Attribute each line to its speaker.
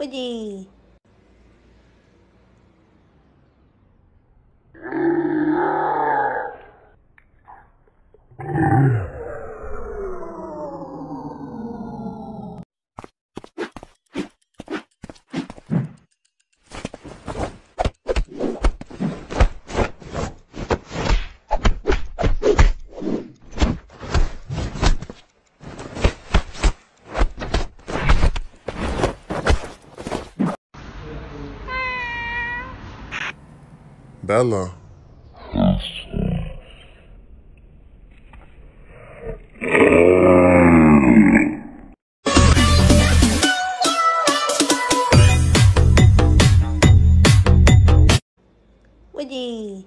Speaker 1: Woody.
Speaker 2: Bella. Woody.